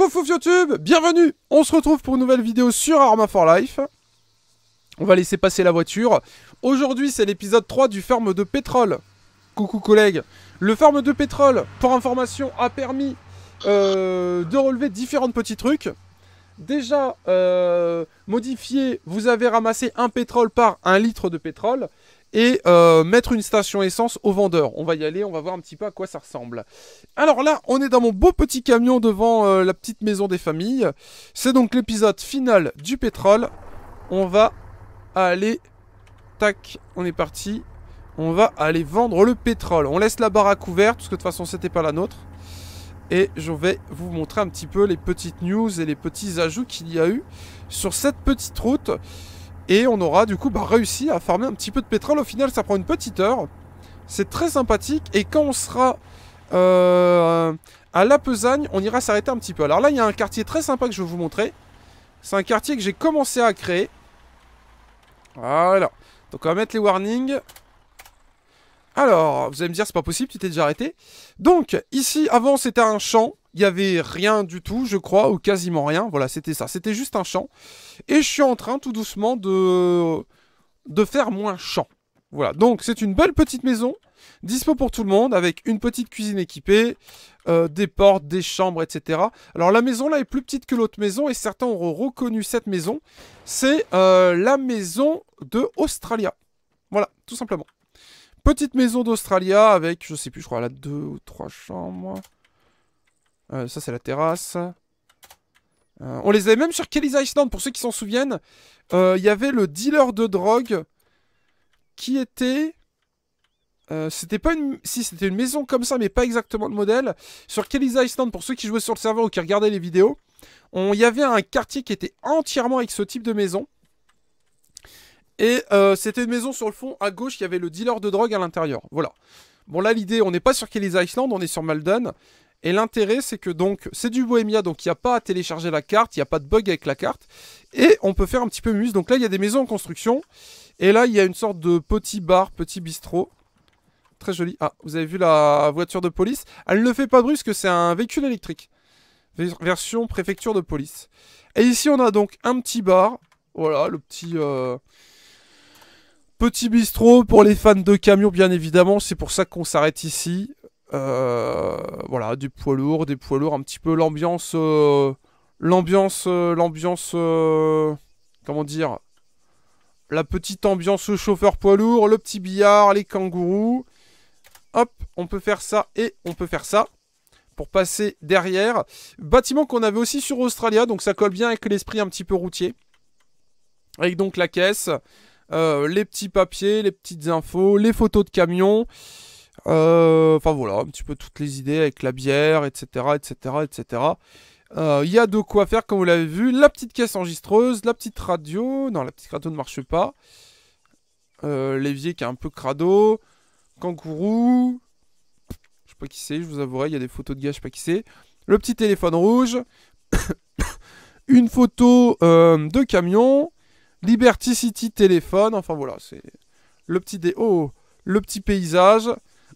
Pouf YouTube, bienvenue On se retrouve pour une nouvelle vidéo sur Arma for Life. On va laisser passer la voiture. Aujourd'hui, c'est l'épisode 3 du ferme de pétrole. Coucou collègues. Le ferme de pétrole, pour information, a permis euh, de relever différents petits trucs. Déjà, euh, modifié, vous avez ramassé un pétrole par un litre de pétrole et euh, mettre une station essence au vendeur. On va y aller, on va voir un petit peu à quoi ça ressemble. Alors là, on est dans mon beau petit camion devant euh, la petite maison des familles. C'est donc l'épisode final du pétrole. On va aller... Tac, on est parti. On va aller vendre le pétrole. On laisse la baraque ouverte, parce que de toute façon, c'était pas la nôtre. Et je vais vous montrer un petit peu les petites news et les petits ajouts qu'il y a eu sur cette petite route. Et on aura du coup bah, réussi à farmer un petit peu de pétrole. Au final, ça prend une petite heure. C'est très sympathique. Et quand on sera euh, à La Pesagne, on ira s'arrêter un petit peu. Alors là, il y a un quartier très sympa que je vais vous montrer. C'est un quartier que j'ai commencé à créer. Voilà. Donc on va mettre les warnings. Alors, vous allez me dire, c'est pas possible, tu t'es déjà arrêté. Donc, ici, avant, c'était un champ. Il n'y avait rien du tout, je crois, ou quasiment rien. Voilà, c'était ça. C'était juste un champ. Et je suis en train, tout doucement, de, faire moins champ. Voilà, donc c'est une belle petite maison, dispo pour tout le monde, avec une petite cuisine équipée, euh, des portes, des chambres, etc. Alors la maison là est plus petite que l'autre maison, et certains auront reconnu cette maison. C'est euh, la maison de Australia. Voilà, tout simplement. Petite maison d'Australia avec, je sais plus, je crois, là, deux ou trois chambres. Euh, ça, c'est la terrasse. Euh, on les avait même sur Kelly's Island, pour ceux qui s'en souviennent. Euh, Il y avait le dealer de drogue qui était... c'était pas une... Si, c'était une maison comme ça, mais pas exactement le modèle. Sur Kelly's Island, pour ceux qui jouaient sur le serveur ou qui regardaient les vidéos, il y avait un quartier qui était entièrement avec ce type de maison. Et c'était une maison sur le fond, à gauche, il y avait le dealer de drogue à l'intérieur. Voilà. Bon là l'idée, on n'est pas sur Kelly's Island, on est sur Malden. Et l'intérêt, c'est que donc, c'est du Bohemia, donc il n'y a pas à télécharger la carte, il n'y a pas de bug avec la carte. Et on peut faire un petit peu muse. Donc là, il y a des maisons en construction. Et là, il y a une sorte de petit bar, petit bistrot. Très joli. Ah, vous avez vu la voiture de police? Elle ne fait pas de bruit parce que c'est un véhicule électrique. Version préfecture de police. Et ici, on a donc un petit bar. Voilà, le petit... Euh, petit bistrot pour les fans de camions, bien évidemment. C'est pour ça qu'on s'arrête ici. Euh, voilà, des poids lourds, des poids lourds, un petit peu l'ambiance, euh, l'ambiance, euh, l'ambiance, comment dire, la petite ambiance chauffeur poids lourd, le petit billard, les kangourous. Hop, on peut faire ça et on peut faire ça pour passer derrière. Bâtiment qu'on avait aussi sur Australia, donc ça colle bien avec l'esprit un petit peu routier. Avec donc la caisse, les petits papiers, les petites infos, les photos de camions. Euh, enfin voilà, un petit peu toutes les idées avec la bière, etc. etc. etc. Il y a de quoi faire, comme vous l'avez vu. La petite caisse enregistreuse, la petite radio. Non, la petite radio ne marche pas. Euh, l'évier qui est un peu crado. Kangourou. Je sais pas qui c'est, je vous avouerai, il y a des photos de gars, je sais pas qui c'est. Le petit téléphone rouge. Une photo euh, de camion. Liberty City téléphone. Enfin voilà, c'est le petit. Oh, le petit paysage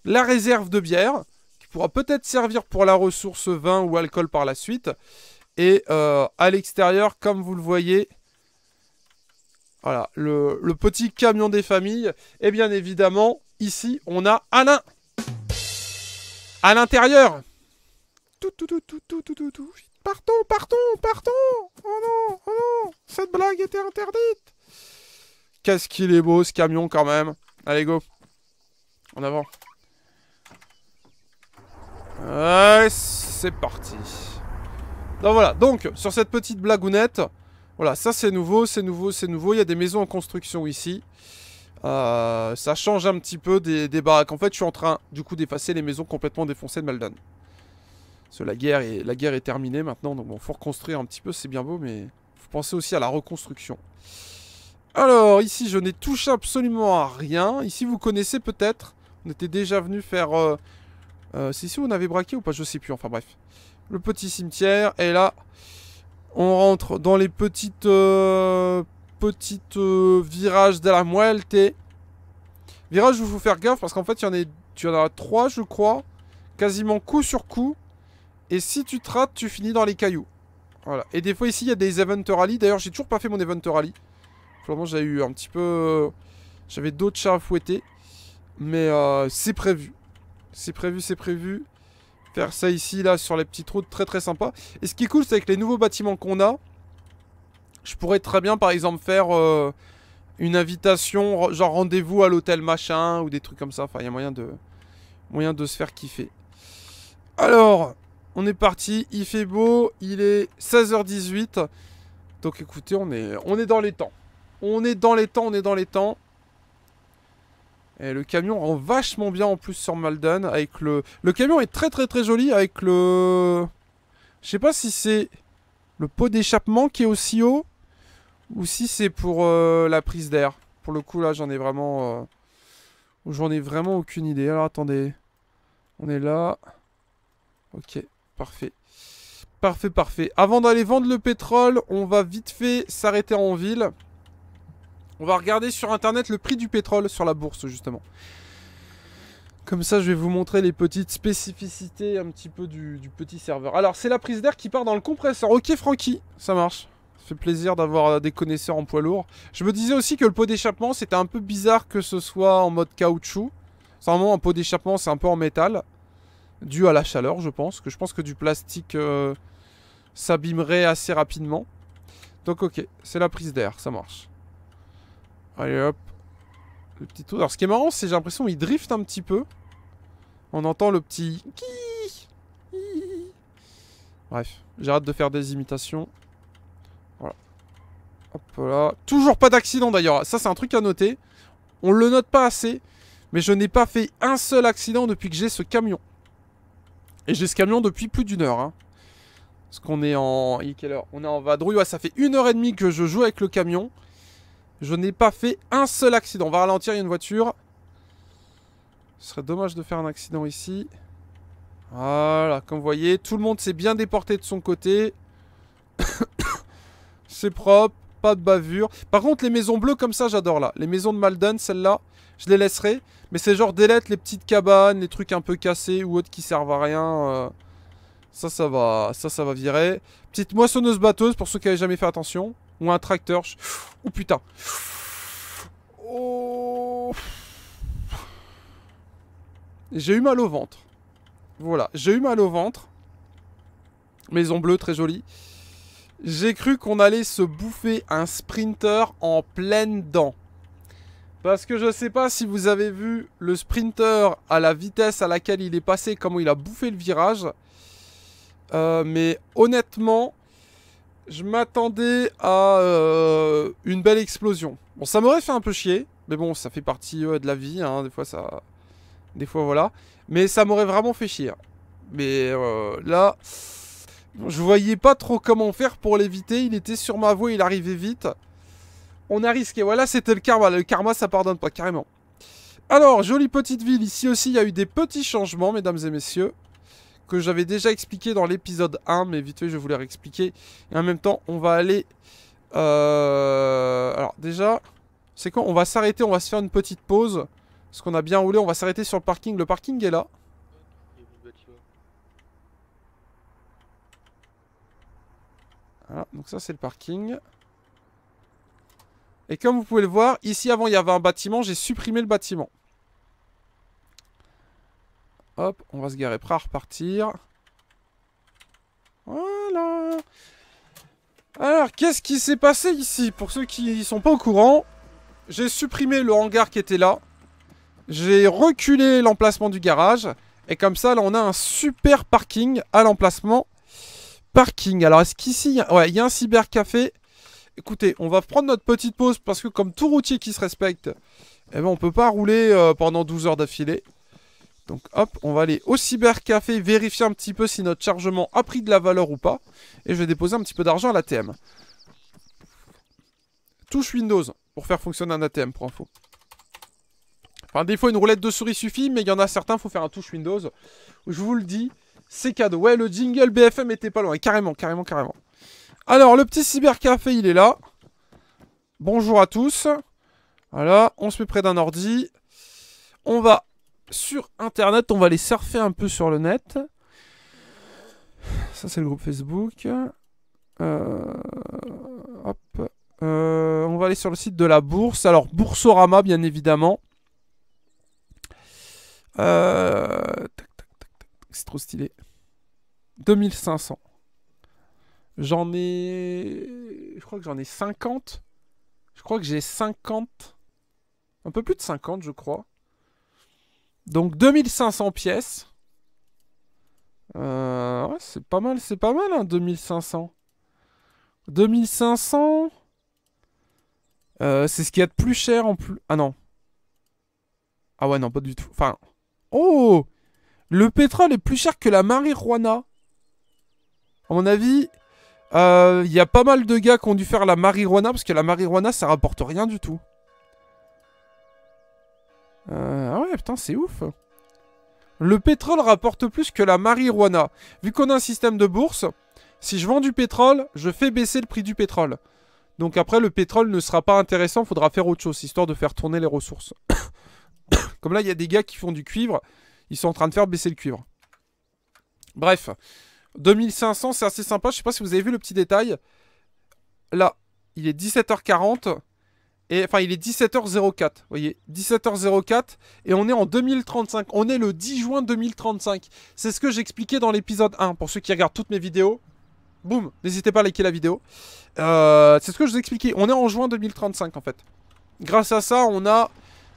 la réserve de bière, qui pourra peut-être servir pour la ressource vin ou alcool par la suite. Et euh, à l'extérieur, comme vous le voyez, voilà, le, petit camion des familles. Et bien évidemment, ici, on a Alain. À l'intérieur. Tout, tout, tout, tout, tout, tout, tout, Partons, partons, partons. Oh non, oh non. Cette blague était interdite. Qu'est-ce qu'il est beau, ce camion, quand même. Allez, go. En avant. Ouais, c'est parti. Donc voilà, donc sur cette petite blagounette, voilà, ça c'est nouveau, c'est nouveau, c'est nouveau. Il y a des maisons en construction ici. Euh, ça change un petit peu des, baraques. En fait, je suis en train du coup d'effacer les maisons complètement défoncées de Malden. Parce que la guerre est, la guerre est terminée maintenant, donc bon, faut reconstruire un petit peu, c'est bien beau, mais faut penser aussi à la reconstruction. Alors, ici, je n'ai touché absolument à rien. Ici, vous connaissez peut-être. On était déjà venu faire euh, euh, c'est ici où on avait braqué ou pas Je sais plus, enfin bref. Le petit cimetière, et là, on rentre dans les petites... Euh, petites euh, virages de la muelte. Virage où il faut faire gaffe parce qu'en fait, il y, en a, trois, je crois. Quasiment coup sur coup. Et si tu te rates, tu finis dans les cailloux. Voilà. Et des fois ici, il y a des event rally. D'ailleurs, j'ai toujours pas fait mon event rally. Vraiment, j'ai eu un petit peu... J'avais d'autres chats à fouetter. Mais euh, c'est prévu. C'est prévu, c'est prévu. Faire ça ici, là, sur les petites routes, très très sympa. Et ce qui est cool, c'est avec les nouveaux bâtiments qu'on a, je pourrais très bien, par exemple, faire euh, une invitation, genre rendez-vous à l'hôtel machin, ou des trucs comme ça. Enfin, il y a moyen de, moyen de se faire kiffer. Alors, on est parti, il fait beau, il est 16h18. Donc écoutez, on est, on est dans les temps. On est dans les temps, on est dans les temps. Et le camion rend vachement bien en plus sur Malden avec le... Le camion est très très très joli avec le... Je sais pas si c'est le pot d'échappement qui est aussi haut ou si c'est pour euh, la prise d'air. Pour le coup là j'en ai vraiment... Euh, j'en ai vraiment aucune idée. Alors attendez. On est là. Ok, parfait. Parfait, parfait. Avant d'aller vendre le pétrole, on va vite fait s'arrêter en ville. On va regarder sur internet le prix du pétrole sur la bourse justement. Comme ça, je vais vous montrer les petites spécificités un petit peu du, petit serveur. Alors, c'est la prise d'air qui part dans le compresseur. Ok, Francky, ça marche. Ça fait plaisir d'avoir des connaisseurs en poids lourd. Je me disais aussi que le pot d'échappement, c'était un peu bizarre que ce soit en mode caoutchouc. Vraiment un pot d'échappement, c'est un peu en métal. Dû à la chaleur, je pense. Que je pense que du plastique euh, s'abîmerait assez rapidement. Donc, ok, c'est la prise d'air, ça marche. Allez hop. Le petit tour. Alors ce qui est marrant, c'est j'ai l'impression qu'il drift un petit peu. On entend le petit... Bref, j'arrête de faire des imitations. Voilà. Hop là. Toujours pas d'accident d'ailleurs. Ça c'est un truc à noter. On le note pas assez. Mais je n'ai pas fait un seul accident depuis que j'ai ce camion. Et j'ai ce camion depuis plus d'une heure. Hein. Parce qu'on est en... quelle heure? On est en vadrouille. Ouais, ça fait une heure et demie que je joue avec le camion. Je n'ai pas fait un seul accident. On va ralentir, il y a une voiture. Ce serait dommage de faire un accident ici. Voilà, comme vous voyez, tout le monde s'est bien déporté de son côté. C'est propre, pas de bavure. Par contre, les maisons bleues comme ça, j'adore là. Les maisons de Malden, celles-là, je les laisserai. Mais c'est genre lettres, les petites cabanes, les trucs un peu cassés ou autres qui servent à rien. Euh. Ça, ça va, ça, ça va virer. Petite moissonneuse batteuse pour ceux qui n'avaient jamais fait attention. Ou un tracteur. Oh putain. J'ai eu mal au ventre. Voilà, j'ai eu mal au ventre. Maison bleue, très jolie. J'ai cru qu'on allait se bouffer un sprinter en pleine dent. Parce que je sais pas si vous avez vu le sprinter à la vitesse à laquelle il est passé, comment il a bouffé le virage. Euh, mais honnêtement, je m'attendais à euh, une belle explosion. Bon, ça m'aurait fait un peu chier, mais bon, ça fait partie de la vie, hein, des fois ça... Des fois, voilà. Mais ça m'aurait vraiment fait chier. Mais euh, là, je voyais pas trop comment faire pour l'éviter. Il était sur ma voie, il arrivait vite. On a risqué. Voilà, c'était le karma. Le karma, ça pardonne pas, carrément. Alors, jolie petite ville. Ici aussi, il y a eu des petits changements, mesdames et messieurs que j'avais déjà expliqué dans l'épisode 1, mais vite fait, je vais vous les réexpliquer. Et en même temps, on va aller... Euh... Alors, déjà, c'est quoi? On va s'arrêter, on va se faire une petite pause. Parce qu'on a bien roulé, on va s'arrêter sur le parking. Le parking est là. Voilà, donc ça c'est le parking. Et comme vous pouvez le voir, ici avant il y avait un bâtiment, j'ai supprimé le bâtiment. Hop, on va se garer prêt à repartir. Voilà. Alors, qu'est-ce qui s'est passé ici? Pour ceux qui ne sont pas au courant, j'ai supprimé le hangar qui était là. J'ai reculé l'emplacement du garage. Et comme ça, là, on a un super parking à l'emplacement parking. Alors, est-ce qu'ici, ouais, il y a un cybercafé Écoutez, on va prendre notre petite pause parce que comme tout routier qui se respecte, eh ben, on peut pas rouler euh, pendant 12 heures d'affilée. Donc hop, on va aller au cybercafé, vérifier un petit peu si notre chargement a pris de la valeur ou pas. Et je vais déposer un petit peu d'argent à l'ATM. Touche Windows pour faire fonctionner un ATM pour info. Enfin, des fois, une roulette de souris suffit, mais il y en a certains, faut faire un touche Windows. Je vous le dis, c'est cadeau. Ouais, le jingle BFM était pas loin. Carrément, carrément, carrément. Alors, le petit cybercafé, il est là. Bonjour à tous. Voilà, on se met près d'un ordi. On va sur Internet. On va aller surfer un peu sur le net. Ça, c'est le groupe Facebook. Euh, hop. Euh, on va aller sur le site de la bourse. Alors, Boursorama, bien évidemment. Euh, c'est trop stylé. 2500. J'en ai... Je crois que j'en ai 50. Je crois que j'ai 50. Un peu plus de 50, je crois. Donc 2500 pièces. Euh, c'est pas mal, c'est pas mal, hein, 2500. 2500. Euh, c'est ce qu'il y a de plus cher en plus. Ah non. Ah ouais, non, pas du tout. Enfin. Oh Le pétrole est plus cher que la marijuana. À mon avis, il euh, y a pas mal de gars qui ont dû faire la marijuana parce que la marijuana ça rapporte rien du tout. Euh, ah ouais, putain, c'est ouf. Le pétrole rapporte plus que la marijuana. Vu qu'on a un système de bourse, si je vends du pétrole, je fais baisser le prix du pétrole. Donc après, le pétrole ne sera pas intéressant, faudra faire autre chose, histoire de faire tourner les ressources. Comme là, il y a des gars qui font du cuivre, ils sont en train de faire baisser le cuivre. Bref, 2500, c'est assez sympa. Je sais pas si vous avez vu le petit détail. Là, il est 17h40. Et enfin, il est 17h04. Vous voyez, 17h04. Et on est en 2035. On est le 10 juin 2035. C'est ce que j'expliquais dans l'épisode 1. Pour ceux qui regardent toutes mes vidéos. Boum, n'hésitez pas à liker la vidéo. Euh, c'est ce que je vous expliquais. On est en juin 2035 en fait. Grâce à ça, on a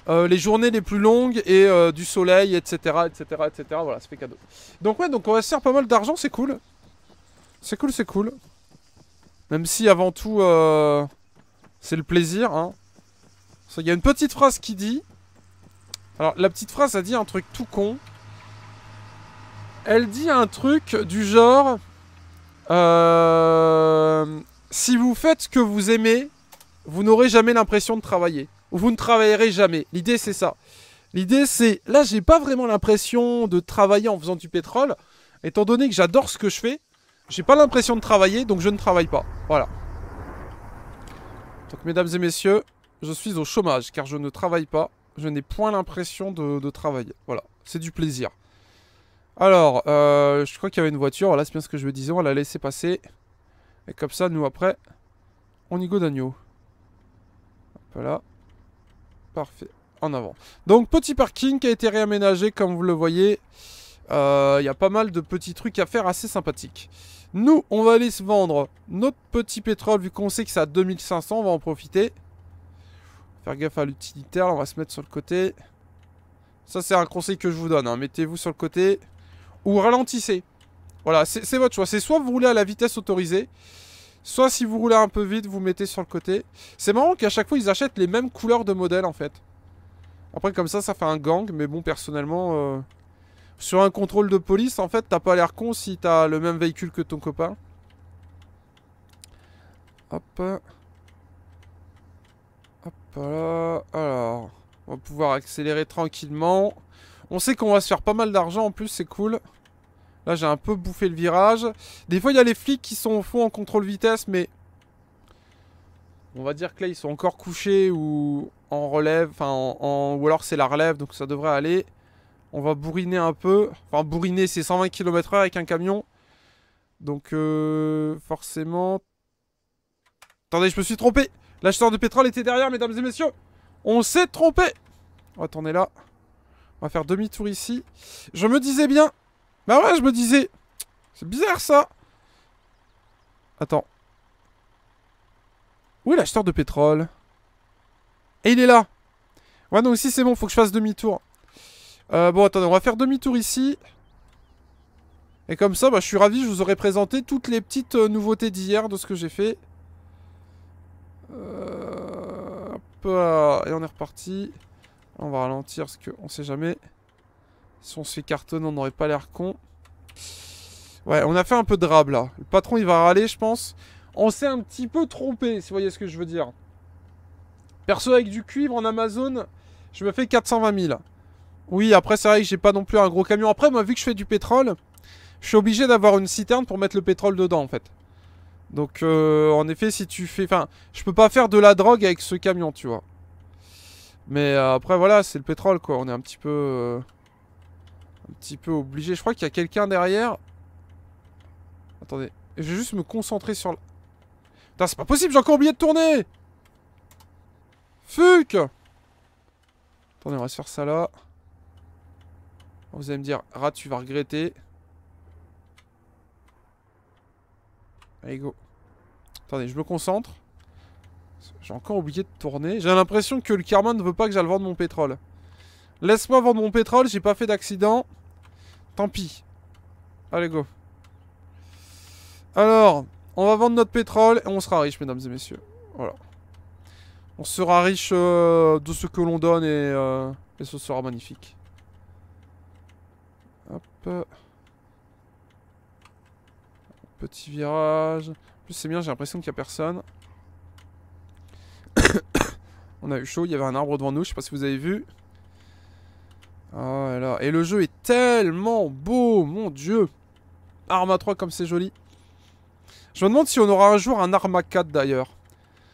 euh, les journées les plus longues et euh, du soleil, etc., etc., etc. Voilà, ça fait cadeau. Donc ouais, donc on va se faire pas mal d'argent, c'est cool. C'est cool, c'est cool. Même si avant tout, c'est le plaisir. Hein. Il y a une petite phrase qui dit... Alors, la petite phrase, a dit un truc tout con. Elle dit un truc du genre... si vous faites ce que vous aimez, vous n'aurez jamais l'impression de travailler vous ne travaillerez jamais. L'idée, c'est ça. L'idée, c'est... Là, j'ai pas vraiment l'impression de travailler en faisant du pétrole. Étant donné que j'adore ce que je fais, j'ai pas l'impression de travailler, donc je ne travaille pas. Voilà. Donc, mesdames et messieurs, je suis au chômage, car je ne travaille pas. Je n'ai point l'impression de, travailler. Voilà, c'est du plaisir. Alors, euh, je crois qu'il y avait une voiture. Voilà, c'est bien ce que je me disais. On la laisser passer. Et comme ça, nous, après, on y go d'agneau. Voilà. Parfait. En avant. Donc, petit parking qui a été réaménagé, comme vous le voyez. Il euh, y a pas mal de petits trucs à faire assez sympathiques. Nous, on va aller se vendre notre petit pétrole, vu qu'on sait que c'est à 2500, on va en profiter. Faire gaffe à l'utilitaire, on va se mettre sur le côté. Ça, c'est un conseil que je vous donne. Hein. Mettez-vous sur le côté ou ralentissez. Voilà, c'est votre choix. C'est soit vous roulez à la vitesse autorisée, Soit si vous roulez un peu vite, vous mettez sur le côté. C'est marrant qu'à chaque fois, ils achètent les mêmes couleurs de modèles, en fait. Après, comme ça, ça fait un gang. Mais bon, personnellement... Euh, sur un contrôle de police, en fait, t'as pas l'air con si t'as le même véhicule que ton copain. Hop. Hop là. Alors, on va pouvoir accélérer tranquillement. On sait qu'on va se faire pas mal d'argent en plus, c'est cool. Là, j'ai un peu bouffé le virage. Des fois, il y a les flics qui sont au fond en contrôle vitesse, mais... On va dire que là, ils sont encore couchés ou en relève, enfin, en, ou alors c'est la relève, donc ça devrait aller. On va bourriner un peu. Enfin, bourriner, c'est 120 km/h avec un camion. Donc, euh, forcément... Attendez, je me suis trompé L'acheteur de pétrole était derrière, mesdames et messieurs On s'est trompé On va là. On va faire demi-tour ici. Je me disais bien bah ouais, je me disais. C'est bizarre ça. Attends. Où est l'acheteur de pétrole? Et il est là. Ouais, donc si c'est bon, faut que je fasse demi-tour. Euh, bon, attendez, on va faire demi-tour ici. Et comme ça, bah, je suis ravi, je vous aurais présenté toutes les petites euh, nouveautés d'hier de ce que j'ai fait. Euh, et on est reparti. On va ralentir parce qu'on sait jamais. Si on se fait cartonner, on n'aurait pas l'air con. Ouais, on a fait un peu de rab là. Le patron il va râler, je pense. On s'est un petit peu trompé, si vous voyez ce que je veux dire. Perso avec du cuivre en Amazon, je me fais 420 000. Oui, après c'est vrai que j'ai pas non plus un gros camion. Après, moi vu que je fais du pétrole, je suis obligé d'avoir une citerne pour mettre le pétrole dedans en fait. Donc euh, en effet, si tu fais... Enfin, je peux pas faire de la drogue avec ce camion, tu vois. Mais euh, après voilà, c'est le pétrole quoi. On est un petit peu... Euh, un petit peu obligé. Je crois qu'il y a quelqu'un derrière. Attendez. Je vais juste me concentrer sur... Le... Putain, c'est pas possible, j'ai encore oublié de tourner Fuck Attendez, on va se faire ça là. Vous allez me dire, Rat, tu vas regretter. Allez, go. Attendez, je me concentre. J'ai encore oublié de tourner. J'ai l'impression que le karma ne veut pas que j'aille vendre mon pétrole. Laisse-moi vendre mon pétrole, j'ai pas fait d'accident. Tant pis. Allez, go. Alors, on va vendre notre pétrole et on sera riche, mesdames et messieurs. Voilà. On sera riche euh, de ce que l'on donne et, euh, et, ce sera magnifique. Hop. Petit virage. Plus, c'est bien, j'ai l'impression qu'il n'y a personne. on a eu chaud, il y avait un arbre devant nous, je sais pas si vous avez vu. Oh là. Et le jeu est tellement beau, mon dieu. Arma 3 comme c'est joli. Je me demande si on aura un jour un Arma 4 d'ailleurs.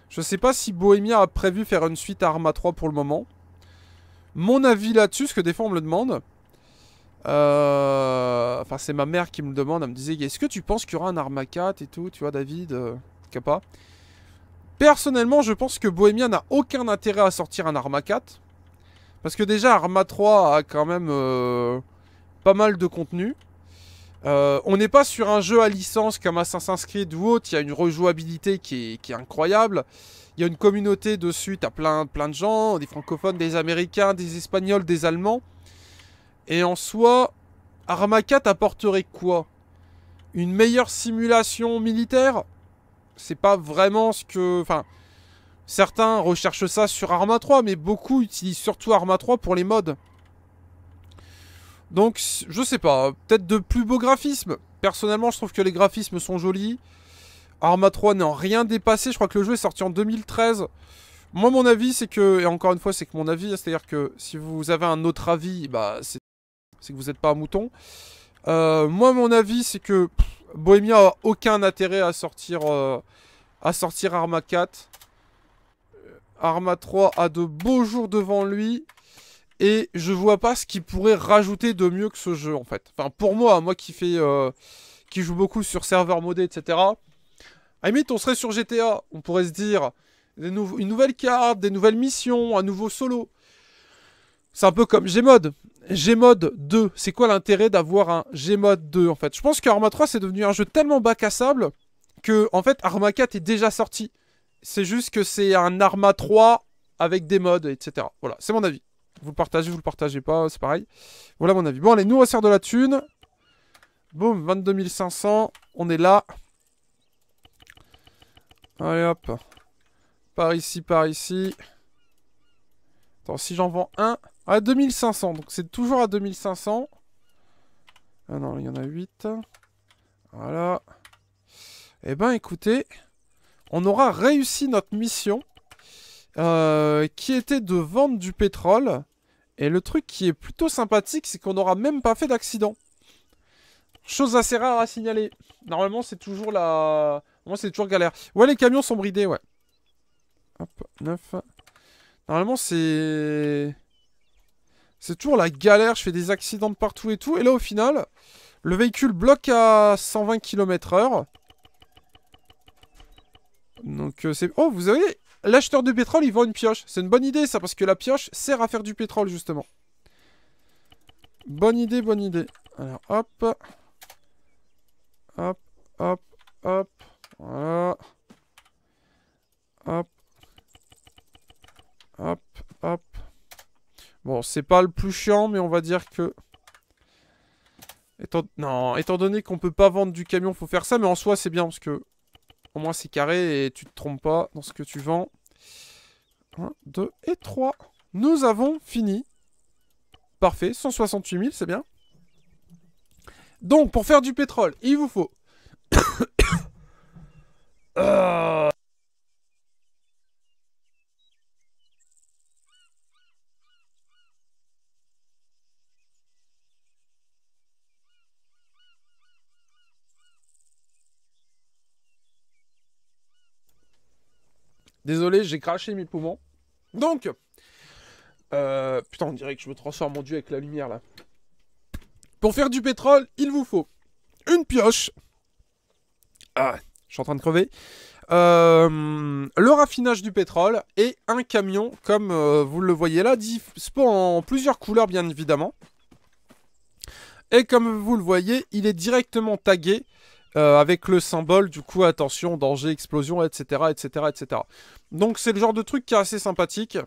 Je sais pas si Bohemia a prévu faire une suite à Arma 3 pour le moment. Mon avis là-dessus, que des fois on me le demande. Euh... Enfin, c'est ma mère qui me demande. Elle me disait Est-ce que tu penses qu'il y aura un Arma 4 et tout Tu vois, David euh, pas. Personnellement, je pense que Bohemia n'a aucun intérêt à sortir un Arma 4. Parce que déjà, Arma 3 a quand même euh, pas mal de contenu. Euh, on n'est pas sur un jeu à licence comme Assassin's Creed ou autre, il y a une rejouabilité qui est, incroyable. Il y a une communauté dessus, t'as plein, plein de gens, des francophones, des américains, des espagnols, des allemands. Et en soi, Arma 4 apporterait quoi? Une meilleure simulation militaire? C'est pas vraiment ce que... Enfin, certains recherchent ça sur Arma 3, mais beaucoup utilisent surtout Arma 3 pour les modes. Donc, je sais pas, peut-être de plus beaux graphismes. Personnellement, je trouve que les graphismes sont jolis. Arma 3 n'est en rien dépassé. Je crois que le jeu est sorti en 2013. Moi, mon avis, c'est que, et encore une fois, c'est que mon avis, c'est-à-dire que si vous avez un autre avis, bah, c'est que vous n'êtes pas un mouton. Euh, moi, mon avis, c'est que Bohemia a aucun intérêt à sortir, euh, à sortir Arma 4. Arma 3 a de beaux jours devant lui. Et je vois pas ce qui pourrait rajouter de mieux que ce jeu en fait. Enfin pour moi, moi qui euh, qui joue beaucoup sur serveur modé, etc. À limite, on serait sur GTA, on pourrait se dire une nouvelle carte, des nouvelles missions, un nouveau solo. C'est un peu comme Gmod. Gmod 2, c'est quoi l'intérêt d'avoir un Gmod 2 en fait? Je pense que Arma 3 c'est devenu un jeu tellement bac à que en fait Arma 4 est déjà sorti. C'est juste que c'est un Arma 3 avec des mods, etc. Voilà, c'est mon avis. Vous le partagez, vous le partagez pas, c'est pareil. Voilà mon avis. Bon, allez, nous, on faire de la thune. Boum, 22 500. On est là. Allez, hop. Par ici, par ici. Attends, si j'en vends un... Ah, 2500. Donc, c'est toujours à 2500. Ah non, il y en a 8. Voilà. Eh ben, écoutez. On aura réussi notre mission. Euh, qui était de vendre du pétrole. Et le truc qui est plutôt sympathique, c'est qu'on n'aura même pas fait d'accident. Chose assez rare à signaler. Normalement, c'est toujours la... Moi, c'est toujours galère. Ouais, les camions sont bridés, ouais. Hop, 9. Normalement, c'est... C'est toujours la galère, je fais des accidents de partout et tout. Et là, au final, le véhicule bloque à 120 km h Donc, euh, c'est... Oh, vous avez l'acheteur de pétrole, il vend une pioche. C'est une bonne idée, ça, parce que la pioche sert à faire du pétrole, justement. Bonne idée, bonne idée. Alors, hop. Hop, hop, hop. Voilà. Hop. Hop, hop. Bon, c'est pas le plus chiant, mais on va dire que... Étant... Non, étant donné qu'on peut pas vendre du camion, faut faire ça, mais en soi, c'est bien, parce que au moins c'est carré et tu te trompes pas dans ce que tu vends. 1, 2 et 3. Nous avons fini. Parfait, 168 000, c'est bien. Donc, pour faire du pétrole, il vous faut... euh... Désolé, j'ai craché mes poumons. Donc, euh, putain, on dirait que je me transforme en dieu avec la lumière là. Pour faire du pétrole, il vous faut une pioche, Ah, je suis en train de crever. Euh, le raffinage du pétrole et un camion, comme euh, vous le voyez là, dispo en plusieurs couleurs bien évidemment. Et comme vous le voyez, il est directement tagué euh, avec le symbole, du coup, attention, danger, explosion, etc., etc., etc. Donc c'est le genre de truc qui est assez sympathique.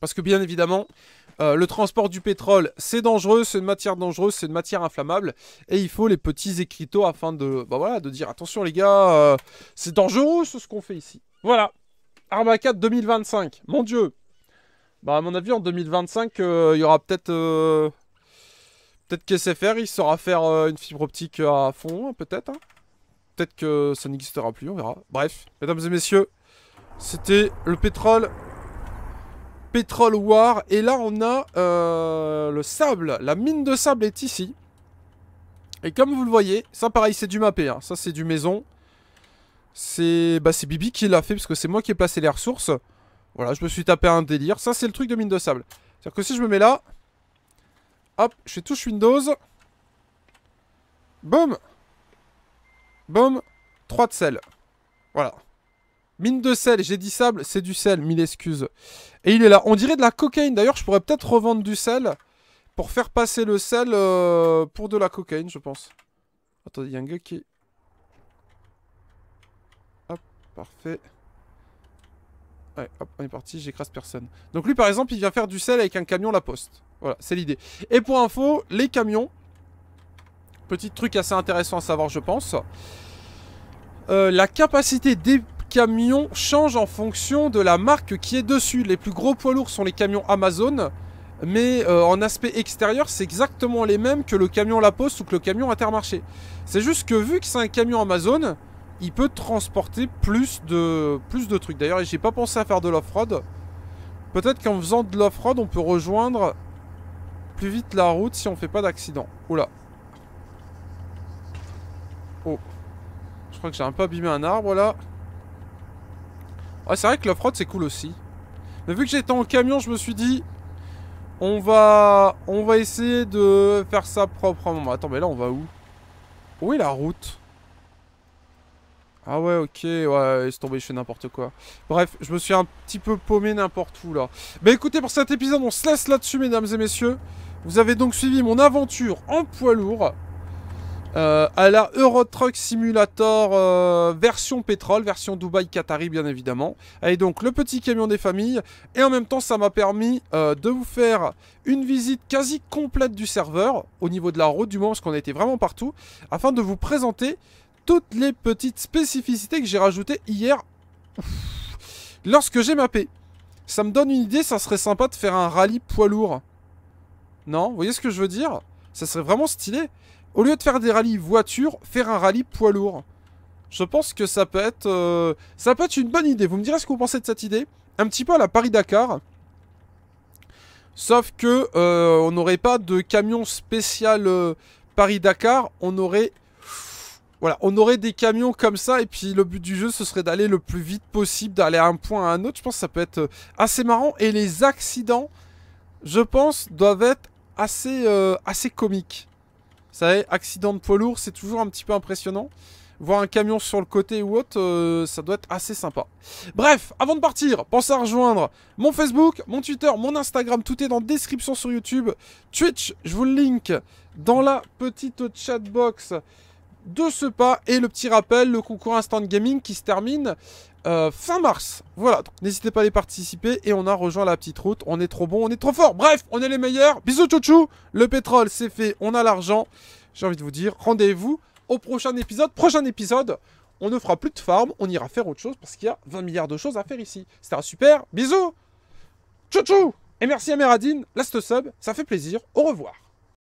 Parce que bien évidemment, euh, le transport du pétrole, c'est dangereux, c'est une matière dangereuse, c'est une matière inflammable. Et il faut les petits écriteaux afin de, bah voilà, de dire attention les gars, euh, c'est dangereux ce qu'on fait ici. Voilà. Arma 4 2025. Mon dieu. Bah à mon avis en 2025, euh, il y aura peut-être... peut-être qu'SFR, il saura faire une fibre optique à fond, peut-être. Hein. Peut-être que ça n'existera plus, on verra. Bref, mesdames et messieurs, c'était le pétrole Pétrole War. Et là, on a euh, le sable. La mine de sable est ici. Et comme vous le voyez, ça pareil, c'est du mappé. Hein. Ça, c'est du maison. C'est bah, Bibi qui l'a fait parce que c'est moi qui ai placé les ressources. Voilà, je me suis tapé un délire. Ça, c'est le truc de mine de sable. C'est-à-dire que si je me mets là... Hop, je touche Windows. Boum Boum 3 de sel. Voilà. Mine de sel, j'ai dit sable, c'est du sel, mille excuses. Et il est là. On dirait de la cocaïne. D'ailleurs, je pourrais peut-être revendre du sel pour faire passer le sel euh, pour de la cocaïne, je pense. Attendez, il y a un gars qui... Hop, parfait. Ouais, hop, on est parti, j'écrase personne. Donc lui, par exemple, il vient faire du sel avec un camion La Poste. Voilà, c'est l'idée. Et pour info, les camions... Petit truc assez intéressant à savoir, je pense. Euh, la capacité des camions changent en fonction de la marque qui est dessus. Les plus gros poids lourds sont les camions Amazon. Mais euh, en aspect extérieur, c'est exactement les mêmes que le camion La Poste ou que le camion Intermarché. C'est juste que vu que c'est un camion Amazon, il peut transporter plus de, plus de trucs. D'ailleurs, j'ai pas pensé à faire de l'off-road. Peut-être qu'en faisant de l'off-road, on peut rejoindre plus vite la route si on fait pas d'accident. Oula. Oh. Je crois que j'ai un peu abîmé un arbre là. Ah, c'est vrai que l'off-road, c'est cool aussi. Mais vu que j'étais en camion, je me suis dit... On va... On va essayer de faire ça proprement. Attends, mais là, on va où? Où est la route? Ah ouais, ok. Ouais, laisse tomber, je fais n'importe quoi. Bref, je me suis un petit peu paumé n'importe où, là. Bah écoutez, pour cet épisode, on se laisse là-dessus, mesdames et messieurs. Vous avez donc suivi mon aventure en poids lourd. Euh, à la Euro Truck Simulator euh, version pétrole, version Dubaï Qatari bien évidemment. Et donc le petit camion des familles. Et en même temps ça m'a permis euh, de vous faire une visite quasi complète du serveur au niveau de la route du moment parce qu'on a été vraiment partout. Afin de vous présenter toutes les petites spécificités que j'ai rajoutées hier lorsque j'ai mappé. Ça me donne une idée, ça serait sympa de faire un rallye poids lourd. Non Vous voyez ce que je veux dire? Ça serait vraiment stylé. Au lieu de faire des rallyes voitures, faire un rallye poids lourd. Je pense que ça peut être euh, ça peut être une bonne idée. Vous me direz ce que vous pensez de cette idée. Un petit peu à la Paris-Dakar. Sauf que euh, on n'aurait pas de camion spécial euh, Paris-Dakar. On aurait... Voilà, on aurait des camions comme ça et puis le but du jeu ce serait d'aller le plus vite possible, d'aller à un point à un autre. Je pense que ça peut être assez marrant et les accidents, je pense, doivent être assez, assez comiques. Vous savez, accident de poids lourd, c'est toujours un petit peu impressionnant. Voir un camion sur le côté ou autre, euh, ça doit être assez sympa. Bref, avant de partir, pensez à rejoindre mon Facebook, mon Twitter, mon Instagram, tout est dans la description sur YouTube. Twitch, je vous le link dans la petite chatbox de ce pas. Et le petit rappel, le concours Instant Gaming qui se termine euh, fin mars. Voilà, n'hésitez pas à les participer et on a rejoint la petite route. On est trop bon, on est trop fort. Bref, on est les meilleurs. Bisous chouchou. Le pétrole, c'est fait, on a l'argent. J'ai envie de vous dire, rendez-vous au prochain épisode. Prochain épisode, on ne fera plus de farm, on ira faire autre chose parce qu'il y a 20 milliards de choses à faire ici. C'était un super. Bisous. Chouchou. Et merci à Meradine, last sub, ça fait plaisir. Au revoir.